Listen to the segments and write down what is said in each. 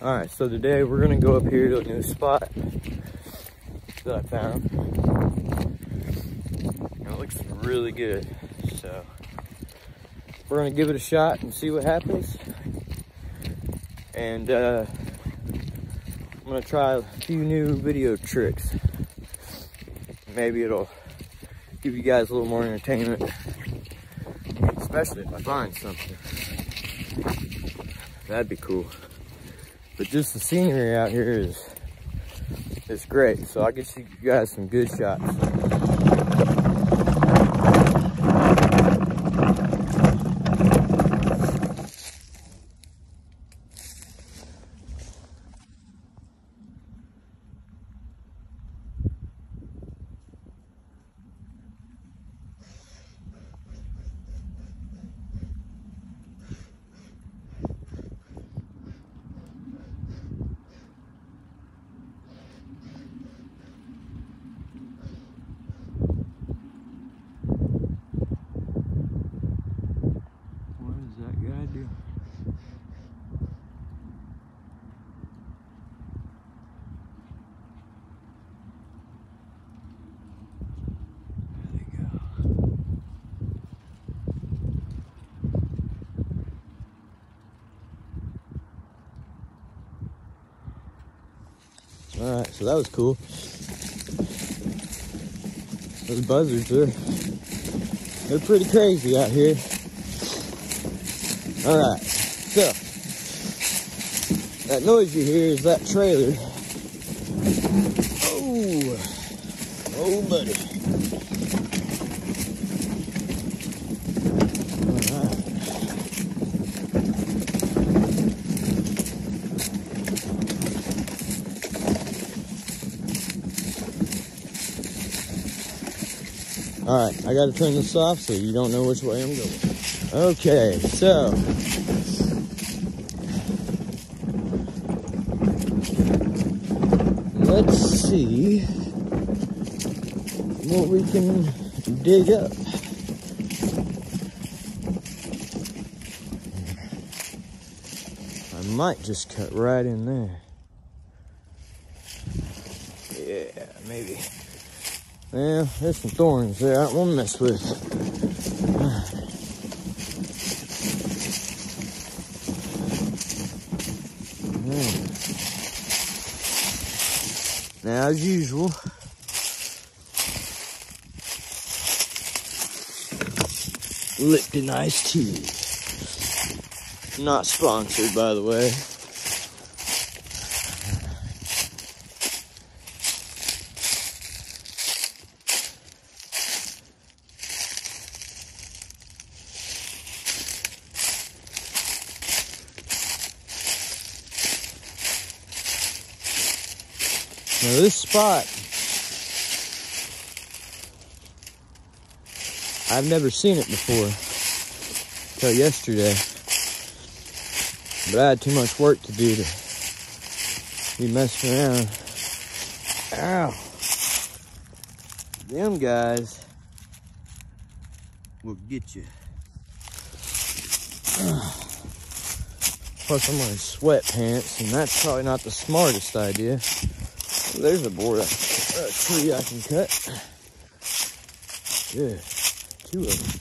All right, so today we're gonna go up here to a new spot that I found. And it looks really good. So we're gonna give it a shot and see what happens. And uh, I'm gonna try a few new video tricks. Maybe it'll give you guys a little more entertainment, especially if I find something. That'd be cool. But just the scenery out here is is great. So I'll get you guys some good shots. What is that guy doing? There they go. All right, so that was cool. Those buzzards are they're pretty crazy out here. All right, so that noise you hear is that trailer. Oh, oh, buddy. All right. All right, I gotta turn this off so you don't know which way I'm going. Okay, so let's see what we can dig up. I might just cut right in there. Yeah, maybe. Well, there's some thorns there I don't want to mess with. Now, as usual, Lipton iced tea. Not sponsored, by the way. Now this spot, I've never seen it before till yesterday. But I had too much work to do to be messing around. Ow. Them guys will get you. Plus I'm wearing sweatpants and that's probably not the smartest idea. There's a board, a, a tree I can cut. Good. Two of them.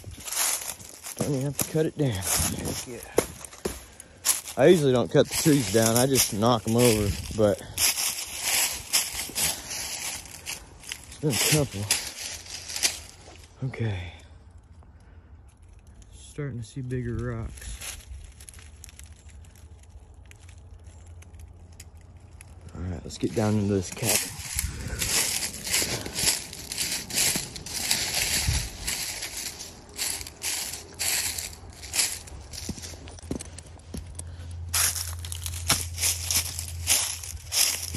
Don't even have to cut it down. Heck yeah. I usually don't cut the trees down. I just knock them over, but it's been a couple. Okay. Starting to see bigger rocks. All right, let's get down into this cabin.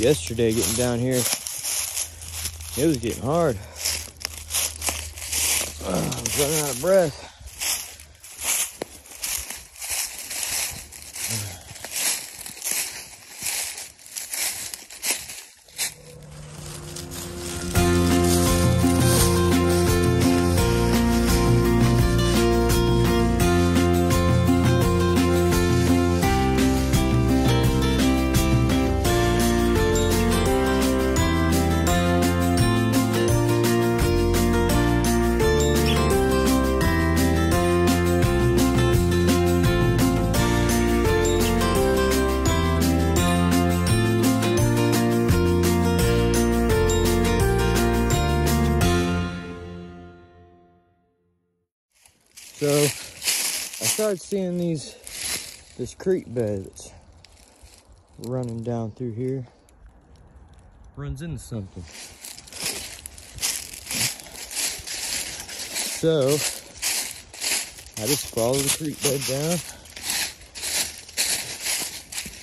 Yesterday, getting down here, it was getting hard. I was running out of breath. Seeing these, this creek bed that's running down through here. Runs into something. So I just followed the creek bed down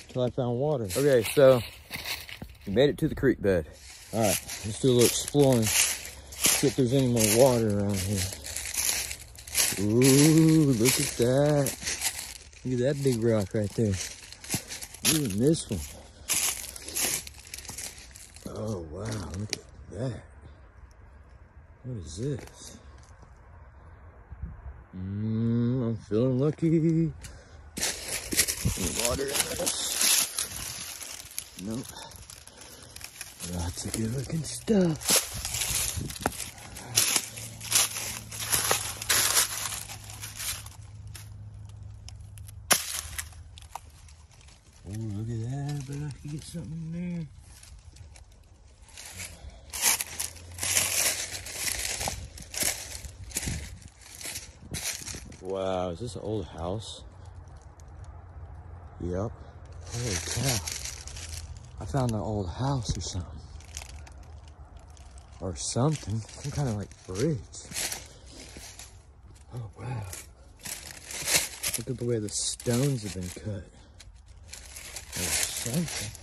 until I found water. Okay, so we made it to the creek bed. All right, let's do a little exploring. See if there's any more water around here. Ooh, look at that. Look at that big rock right there. Even this one. Oh, wow, look at that. What is this? Mmm, I'm feeling lucky. Water in this? Nope. Lots of good looking stuff. Oh, look at that. But I could get something in there. Wow, is this an old house? Yep. Holy cow. I found an old house or something. Or something. Some kind of like bridge. Oh, wow. Look at the way the stones have been cut. Or something.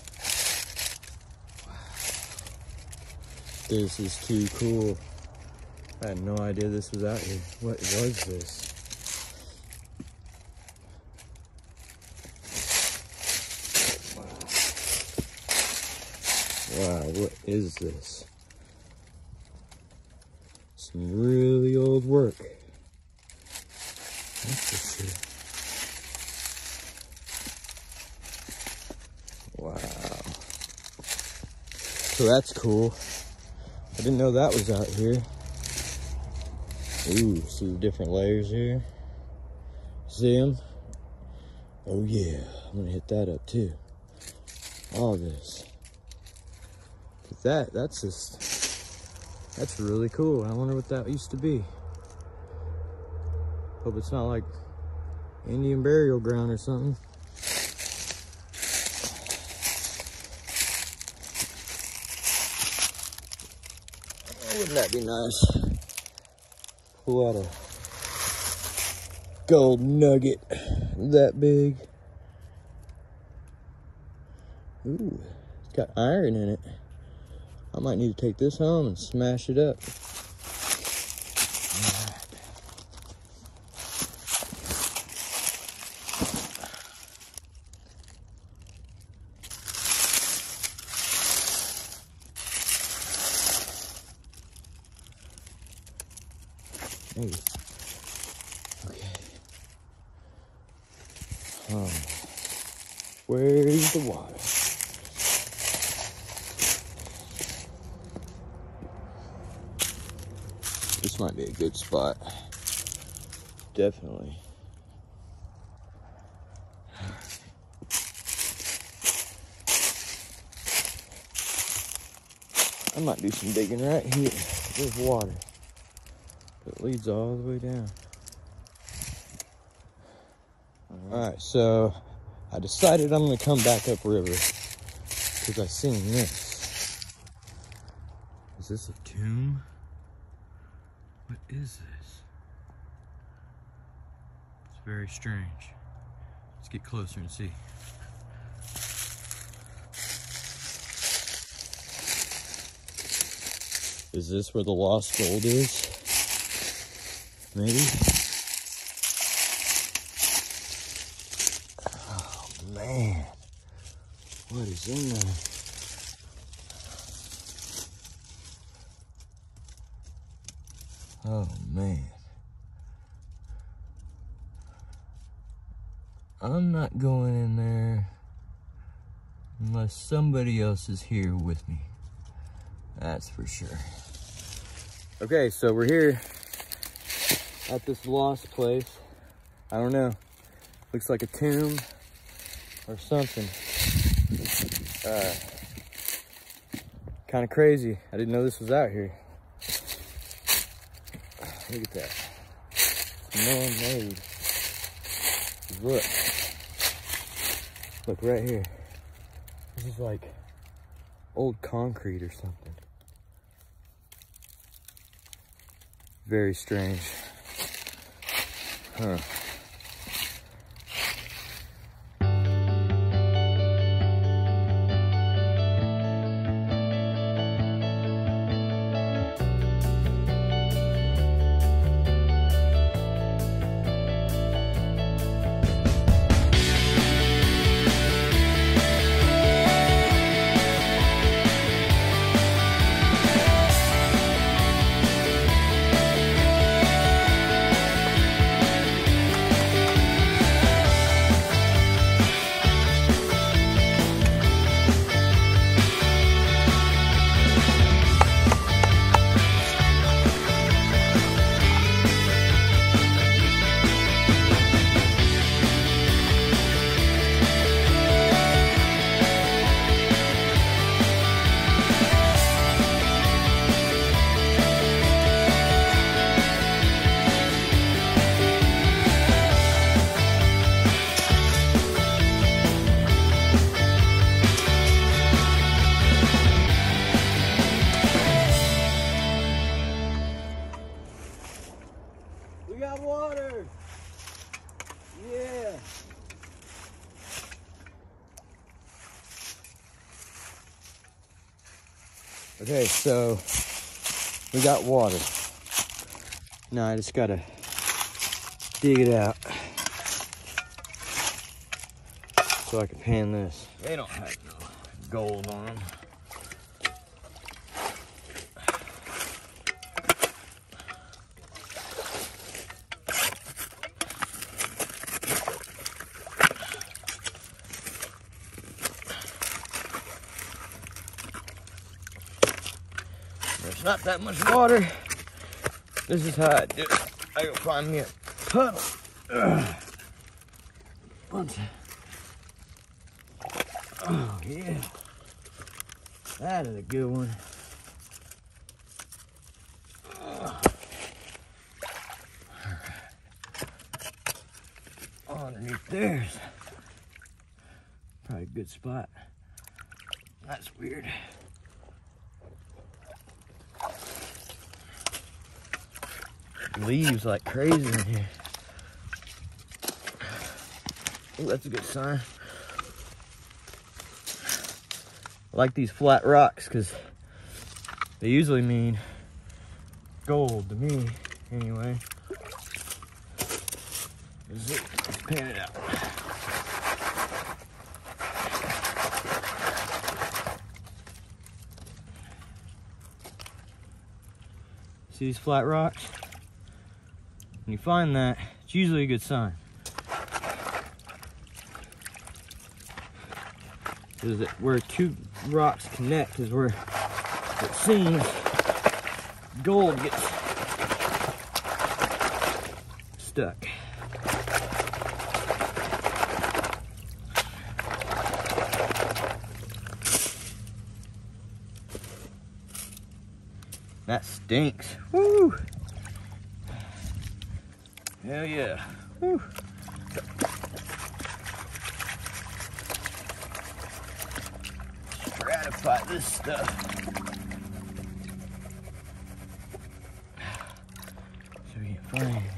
This is too cool. I had no idea this was out here. What was this? Wow, what is this? Some really old work. That's for sure. Wow. So that's cool. I didn't know that was out here. Ooh, see the different layers here? See them? Oh yeah, I'm gonna hit that up too. All this that, that's just, that's really cool. I wonder what that used to be. Hope it's not like Indian burial ground or something. Oh, wouldn't that be nice? Out a gold nugget that big. Ooh, it's got iron in it. I might need to take this home and smash it up. Maybe. Okay. Um, where's the water? This might be a good spot. Definitely. I might do some digging right here. There's water. It leads all the way down. All right, so I decided I'm gonna come back upriver because I seen this. Is this a tomb? What is this? Very strange. Let's get closer and see. Is this where the lost gold is? Maybe? Oh man. What is in there? Oh man. I'm not going in there unless somebody else is here with me. That's for sure. Okay, so we're here at this lost place. I don't know. Looks like a tomb or something. Uh, kind of crazy. I didn't know this was out here. Look at that. man-made. Look. Look right here. This is like old concrete or something. Very strange. Huh. Okay, so we got water. Now I just gotta dig it out so I can pan this. They don't have no gold on them. There's not that much water. This is how I do it. I go find me a puddle. Ugh. Of- Oh, yeah. That is a good one. Ugh. Underneath there's probably a good spot. That's weird. Leaves like crazy in here. Ooh, that's a good sign. I like these flat rocks because they usually mean gold to me, anyway. Let's pan it out. See these flat rocks? When you find that, it's usually a good sign. Is that where two rocks connect is where it seems gold gets stuck. That stinks. Woo! Hell yeah. Woo. Stratify this stuff. So we can find anything.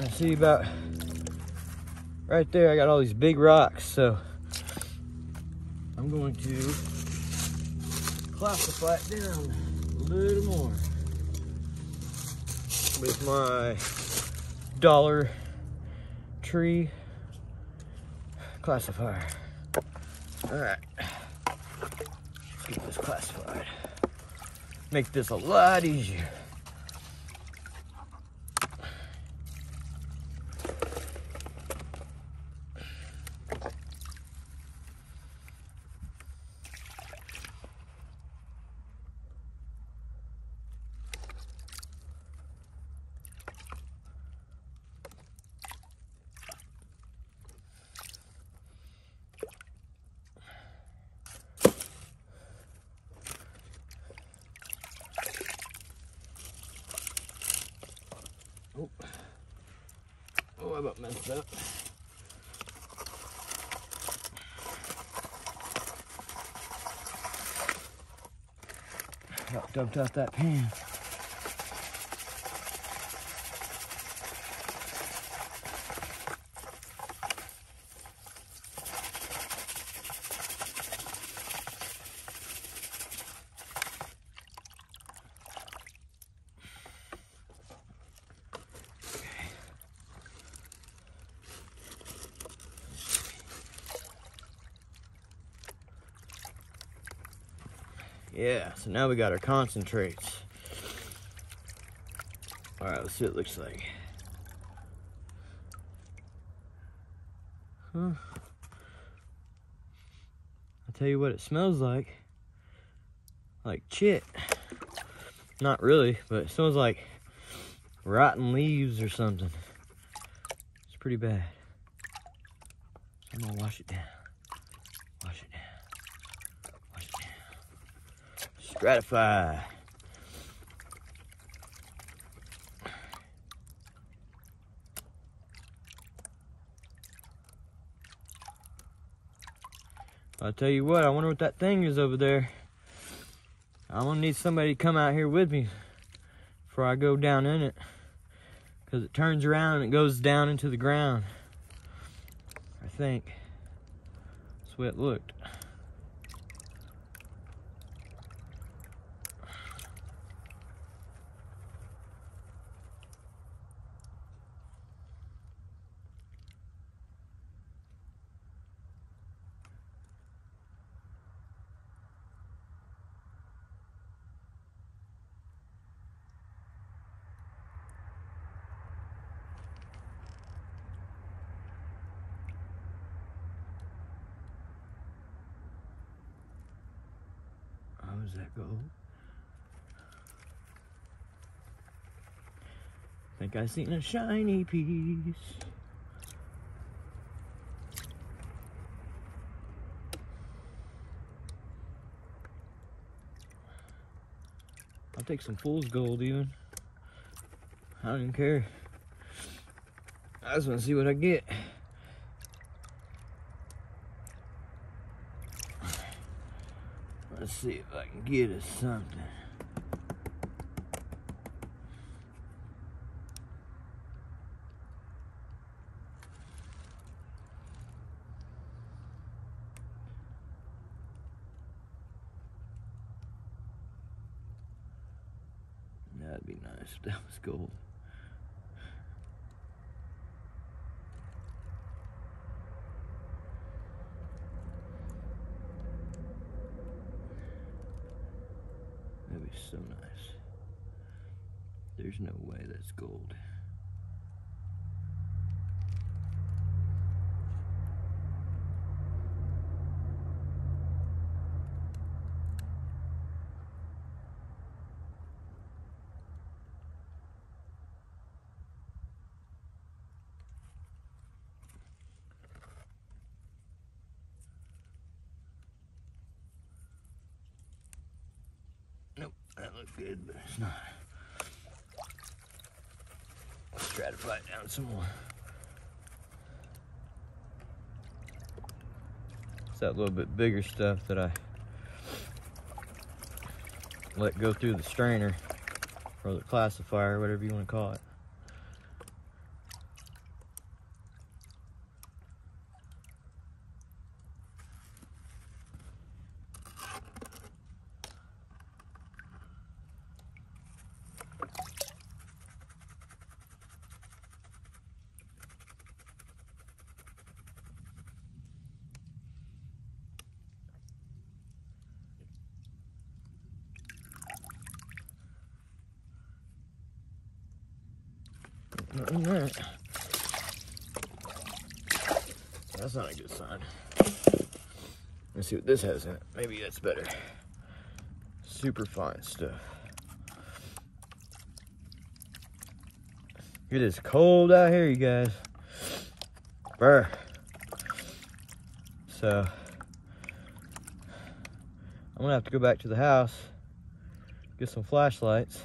I see about right there, I got all these big rocks, so I'm going to classify it down a little more with my Dollar Tree classifier. All right, let's get this classified. Make this a lot easier. I about messed up. About dumped out that pan. Yeah, so now we got our concentrates. All right, let's see what it looks like. Huh. I'll tell you what it smells like. Like chit. Not really, but it smells like rotten leaves or something. It's pretty bad. I'm gonna wash it down. Wash it down. Wash it down. Stratify. I'll tell you what, I wonder what that thing is over there. I'm gonna need somebody to come out here with me before I go down in it. Because it turns around and it goes down into the ground. I think. That's the way it looked. How does that go? Think I seen a shiny piece. I'll take some fool's gold even. I don't even care. I just want to see what I get. Let's see if I can get us something. That'd be nice if that was gold. That'd be so nice. There's no way that's gold. Nope, that looked good, but it's not. Stratify it down some more. It's that little bit bigger stuff that I let go through the strainer or the classifier, whatever you want to call it. Nothing there. That's not a good sign. Let's see what this has in it. Maybe that's better. Super fine stuff. It is cold out here, you guys. Brr. So, I'm gonna have to go back to the house, get some flashlights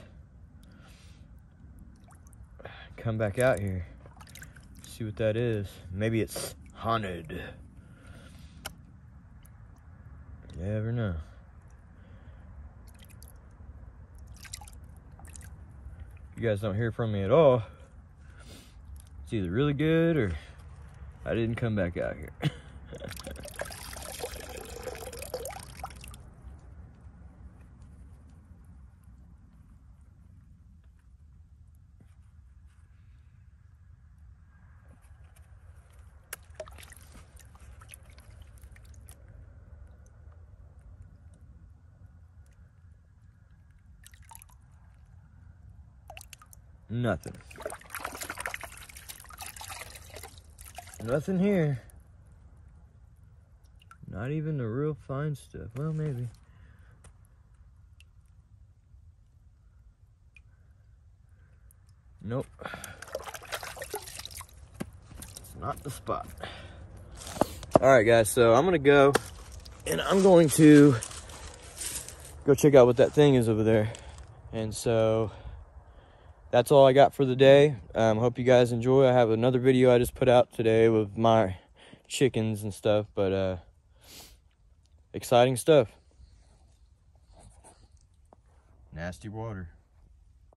come back out here. See what that is. Maybe it's haunted. You never know. You guys don't hear from me at all. It's either really good or I didn't come back out here. Nothing. Nothing here. Not even the real fine stuff. Well, maybe. Nope. It's not the spot. All right, guys, so I'm gonna go and I'm going to go check out what that thing is over there. And so that's all I got for the day. Um, hope you guys enjoy. I have another video I just put out today with my chickens and stuff, but uh, exciting stuff. Nasty water.